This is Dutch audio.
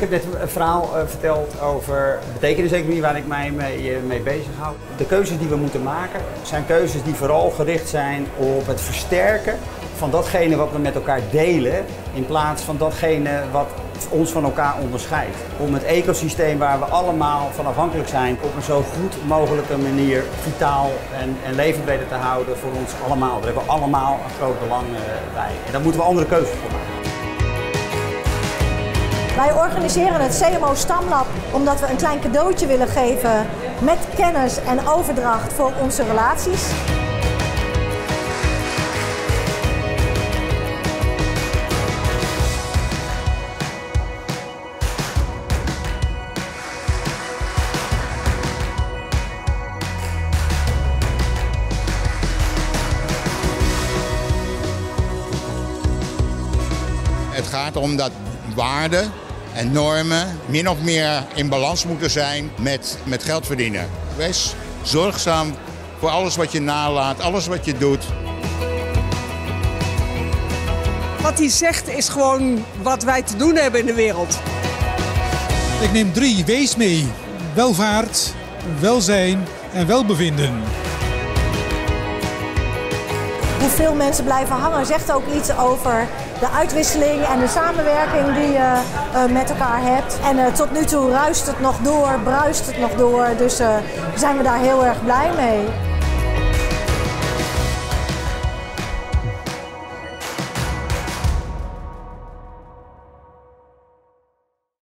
heb net een verhaal uh, verteld over betekeniseconomie waar ik mij mee, uh, mee bezig hou. De keuzes die we moeten maken zijn keuzes die vooral gericht zijn op het versterken van datgene wat we met elkaar delen, in plaats van datgene wat ons van elkaar onderscheidt. Om het ecosysteem waar we allemaal van afhankelijk zijn, op een zo goed mogelijke manier vitaal en, en levend te houden voor ons allemaal. Daar hebben we allemaal een groot belang bij. En daar moeten we andere keuzes voor maken. Wij organiseren het CMO Stamlab omdat we een klein cadeautje willen geven met kennis en overdracht voor onze relaties. Het gaat om dat waarden en normen min of meer in balans moeten zijn met, met geld verdienen. Wees zorgzaam voor alles wat je nalaat, alles wat je doet. Wat hij zegt is gewoon wat wij te doen hebben in de wereld. Ik neem drie Wees mee. Welvaart, welzijn en welbevinden. Hoeveel mensen blijven hangen zegt ook iets over de uitwisseling en de samenwerking die je uh, met elkaar hebt. En uh, tot nu toe ruist het nog door, bruist het nog door. Dus uh, zijn we daar heel erg blij mee.